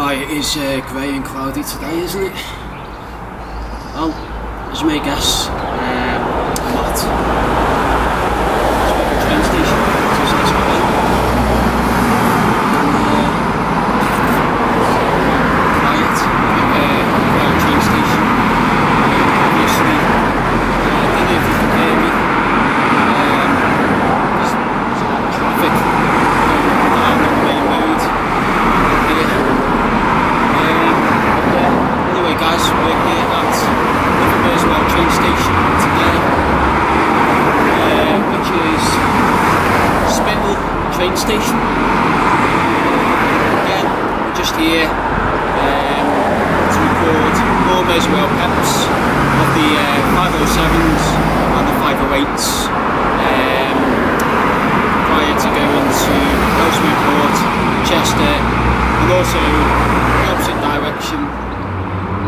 Right, it is uh, grey and cloudy today, isn't it? Well, as you may guess, um, I'm at Spital train station, which is nice and quiet. Uh, quiet train station. Obviously, uh, I don't know if you can hear me. Um, there's, there's a lot of traffic going down on the main road. Here. Um, yeah. Anyway, guys, we're here at Liverpool train station today, uh, which is Spital train station. Again, we're just here um, to record more Merseyrail peps of the uh, 507s and the 508s. Um, prior to going to Ellesmere Port, Chester, and also the opposite direction,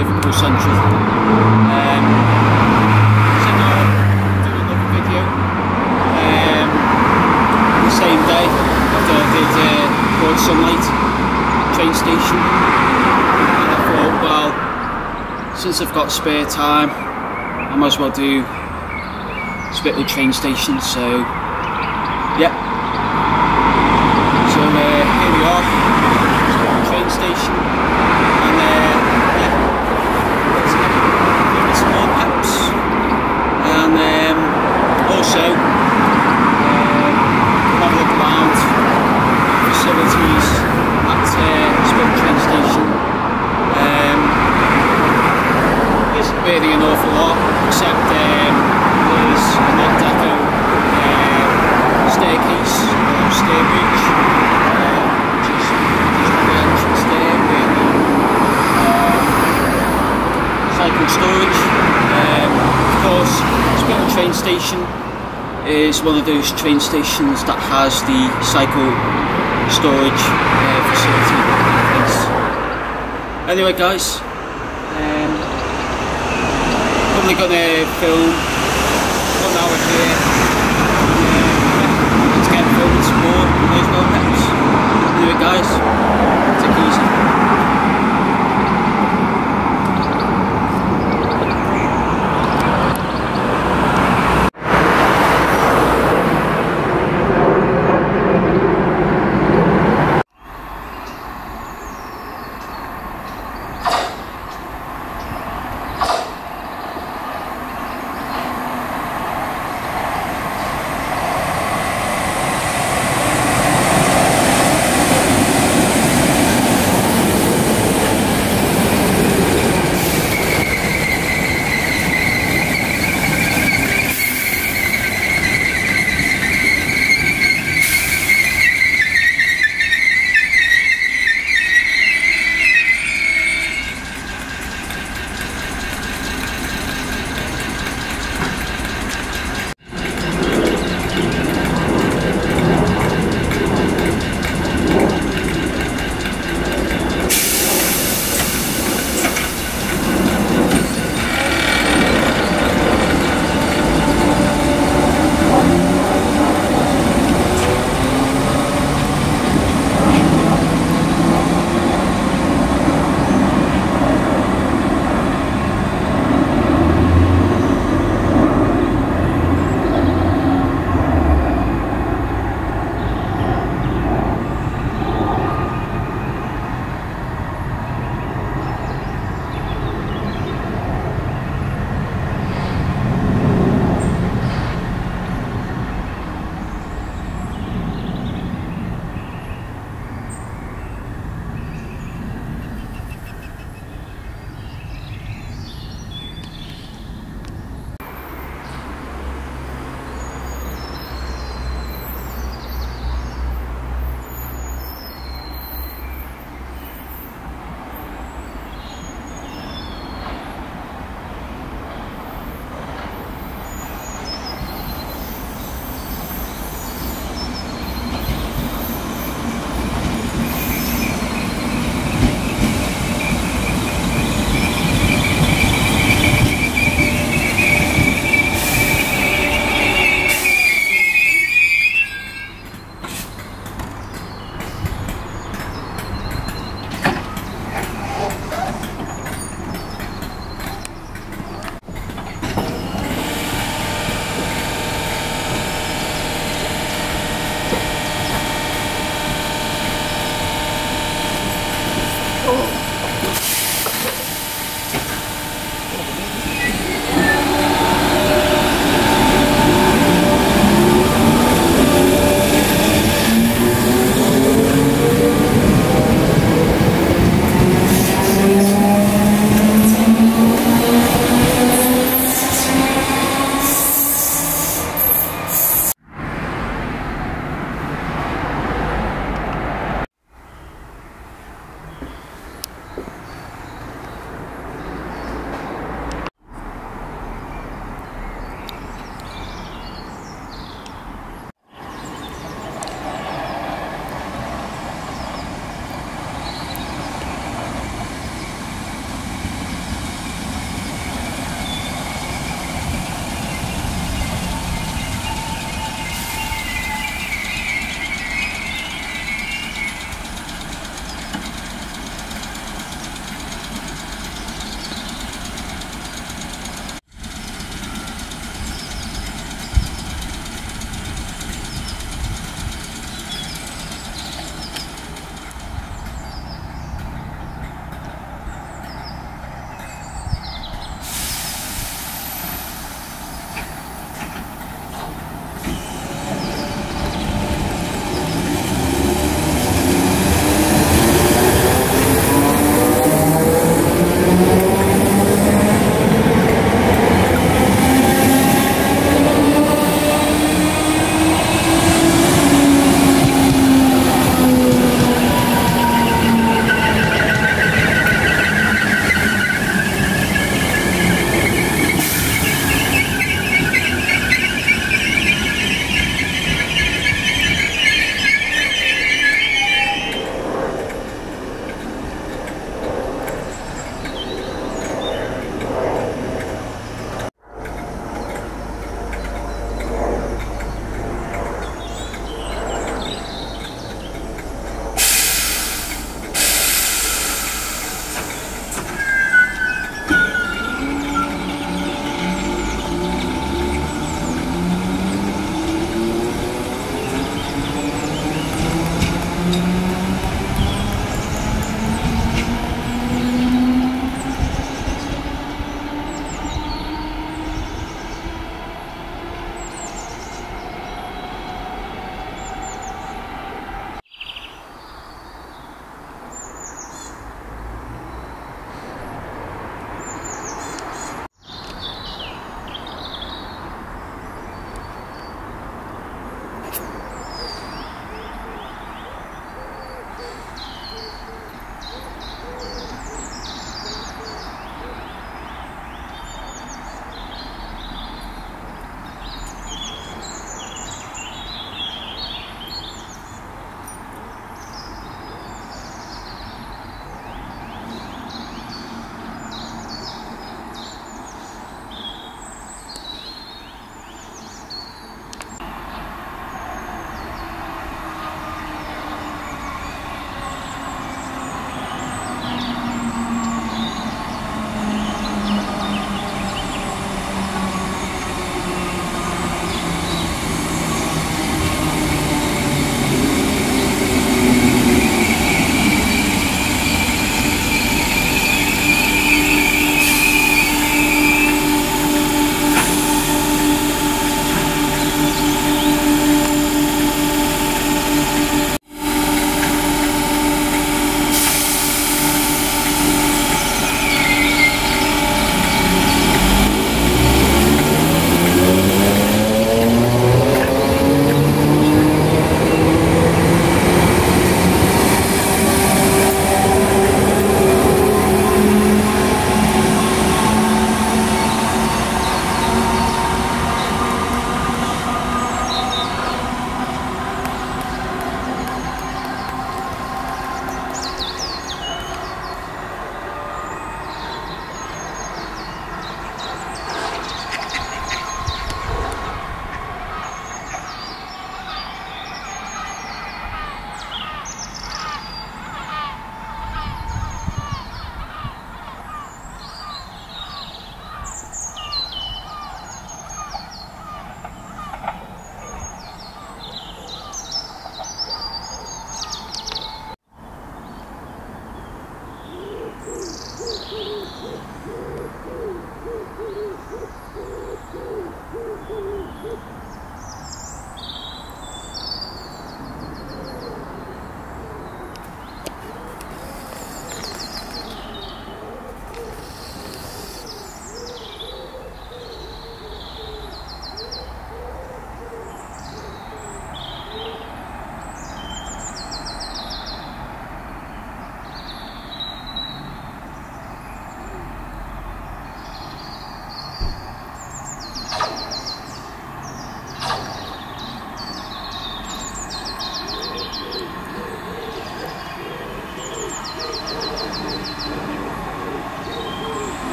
Liverpool Central. Um, so now I'm doing another video um, the same day after I did uh, Port Sunlight train station. And I thought, well, since I've got spare time, I might as well do Spital train station. So, yeah. So uh, here we are, Spital train station, and uh, yeah, let's get give it some more peps, and um, also um, have a look around facilities at uh, Spital train station. Um, isn't really an awful lot, except um, there's an Art Deco uh, staircase or stair bridge, uh, which is just on the entrance there where the um, cycle storage. Um, of course, Spital train station is one of those train stations that has the cycle storage uh, facility. Anyway, guys, um, probably gonna film one hour here. Uh, let's get filming some more those well peps. Anyway, guys,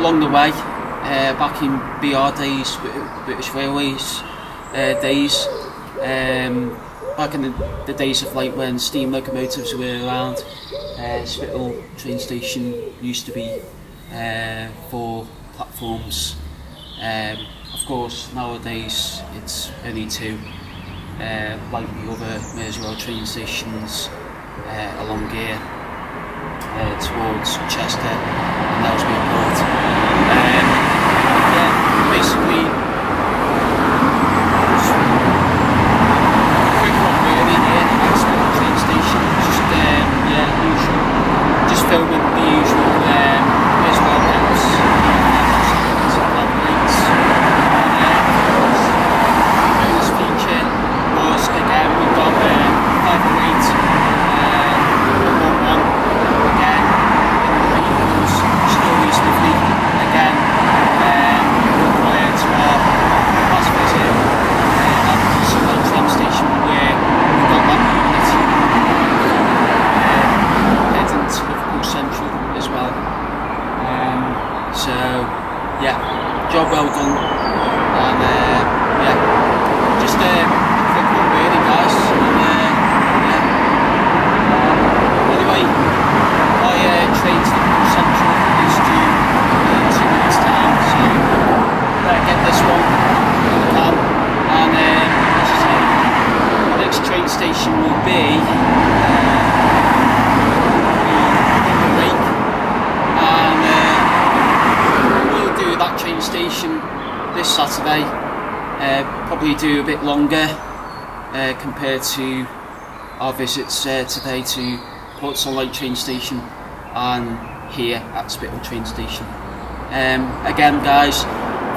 along the way, uh, back in BR days, British Railways uh, days, um, back in the, the, days of like when steam locomotives were around, uh, Spital train station used to be uh, four platforms. Um, of course, nowadays it's only two, uh, like the other Merseyrail train stations uh, along here uh, towards Chester and yeah, basically job well done. And uh, yeah, just uh, a quick one really guys. And, uh, yeah. Anyway, my uh, train to Liverpool Central is due in two minutes time, so better get this one when I can. And um, as I say, the next train station will be station this Saturday. Uh, probably a bit longer uh, compared to our visits uh, today to Port Sunlight train station and here at Spital train station. Um, again guys,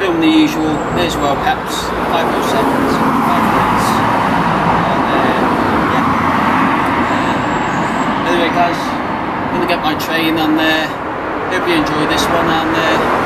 film the usual, there's well Peps, 507s, 508s. And, yeah. anyway guys, I'm gonna get my train and uh, hope you enjoy this one and uh,